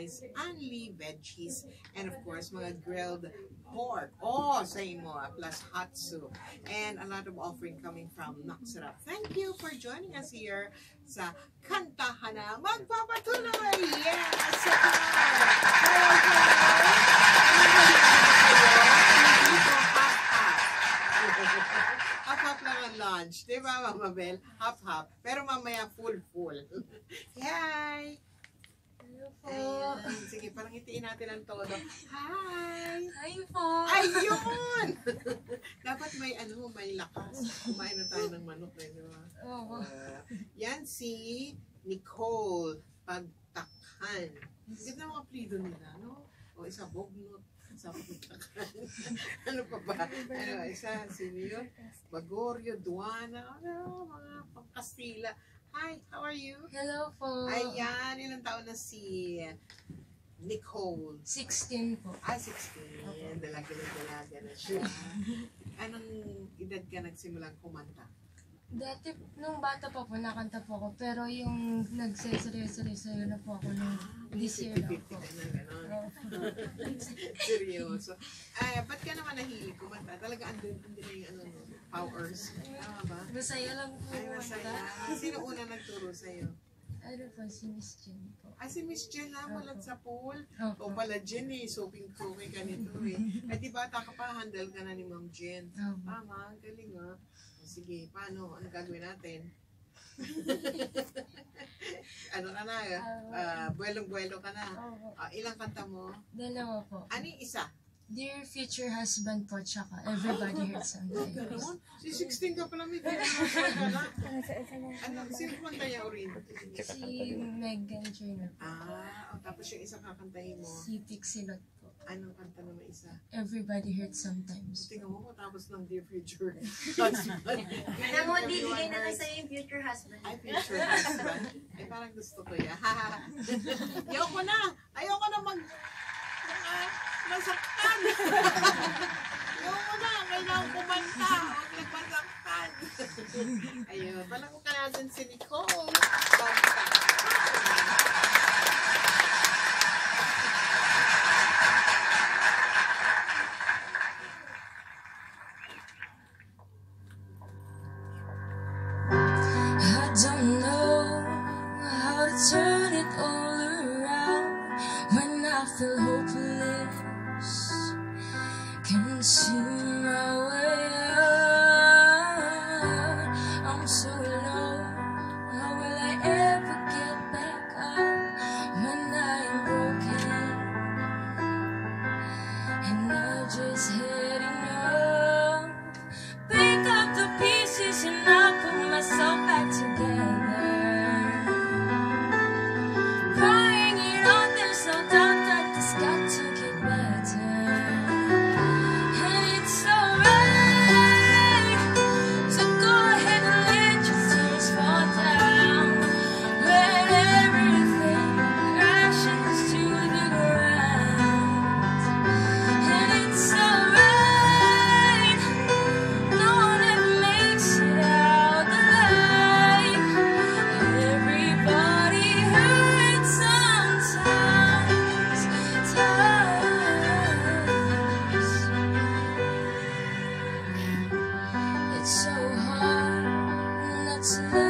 rice, only veggies, and of course, mga grilled pork. Oh, say mo, ah, plus hot soup. And a lot of offering coming from Naksarap. Thank you for joining us here sa Kantahan na Magpapatuloy! Yes! Sa Hello, ang lunch. Di ba, Mama Bel? Half-half. Pero mamaya full-full. Hi! Sige, parang itiin natin ang todo. Hi! Hi po. Ayun! Dapat may ano, may lakas. Kumain na tayo ng manok eh, di ba? Oo. Uh, yan si Nicole Pagtakhan. Ganda mga plido nila, no? O isa Bognot, isa Pagtakhan. ano pa ba? Ano, isa, sino yun? Bagorio, Duana, ano, mga pangkastila. Hi, how are you? Hello po. Ayan, ilang taon na si Nicole? 16 po. Ah, 16. Dalaga na dalaga na siya. Anong edad ka nagsimulang kumanta? Dati, nung bata pa po, nakanta po ako. Pero yung nagseseryoso-seryoso na po ako nung this year lang po. Na, ganon. Seryoso. Ay, ba't ka naman nahilig kumanta? Talaga andun, andun na yung ano, no, powers. Tama ba? Masaya lang po Ay, masaya. kumanta. Sino una nagturo sa'yo? Ano po, si Miss Jen po. Ay, si Miss Jen na, malat sa pool. O Opo. pala Jen eh, soaking ka nito eh. Ay, di bata ka pa, handle ka na ni Ma'am Jen. Opo. Tama, ang galing ah. O, Sige, paano? Ano gagawin natin? ano ka na? ah, buwelong-buwelo ka na. Ah, ilang kanta mo? Dalawa po. Ano yung isa? Dear future husband po, tsaka everybody hurts sometimes. Si 16 ka pala, may. Ano, sino kumanta niya urin? Si Megan Trainor po. Ah, oh, tapos yung isa kakantahin mo. Si Pixelot po. Anong kanta naman isa? Everybody hurts sometimes. Tingnan mo, tapos ng Dear Future Husband. Alam mo, bibigay na lang sa'yo yung future husband. Ay, future husband. Ay, parang gusto ko yan. Ayoko na. Ayoko na mag... Masaktan. Ayoko na. Kailangan kumanta. Huwag nagmasaktan. Ayun. Palang ka natin si Nicole. Pagkakataon. Christmas.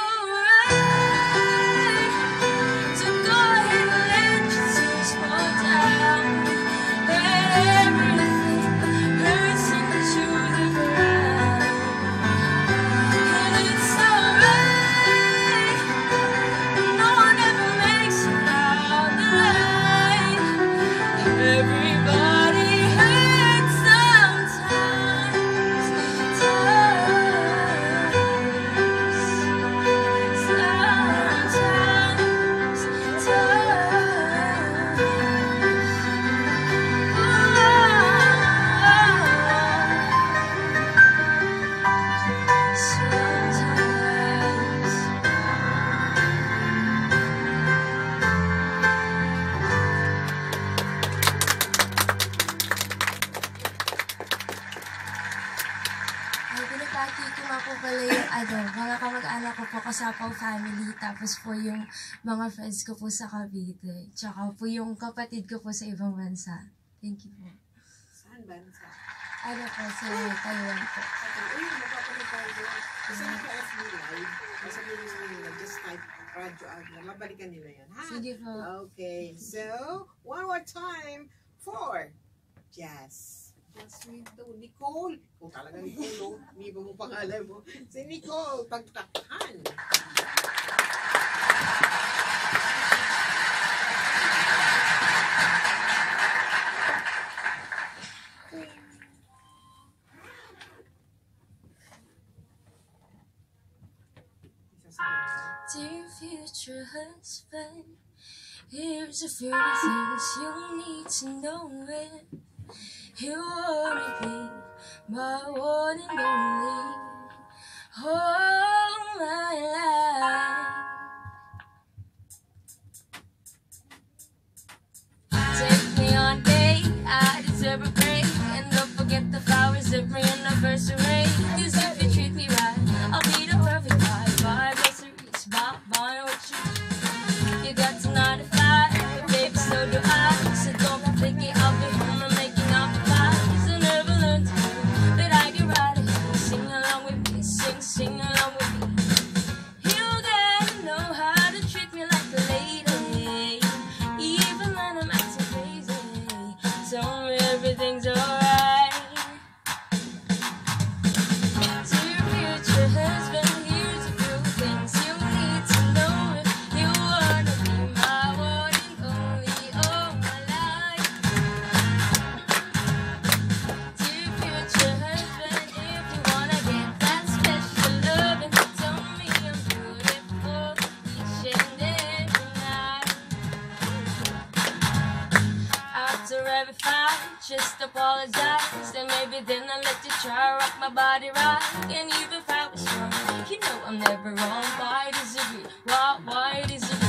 Oh. Kasapaw family, tapos po yung mga friends ko po sa Cavite, tsaka po yung kapatid ko po sa ibang bansa. Thank you po. Saan bansa? Ano po, sa Taiwan po. Uy, napapalit tayo doon. Kasi naka FB Live, masabihin mo nila, just type Radyo Agna, mabalikan nila yan, ha? Sige po. Okay, so, one more time for Jazz. daw, Nicole. Kung talaga Nicole, oh. no? mo pangalan mo? Si Nicole. Dear future husband, here's a few things you'll need to know it. You everything, my one and only. All my life. every frown, just apologize. Then maybe then I'll let you try rock my body right. And even if I was wrong, you know I'm never wrong. Why does it be? Why, why does it be?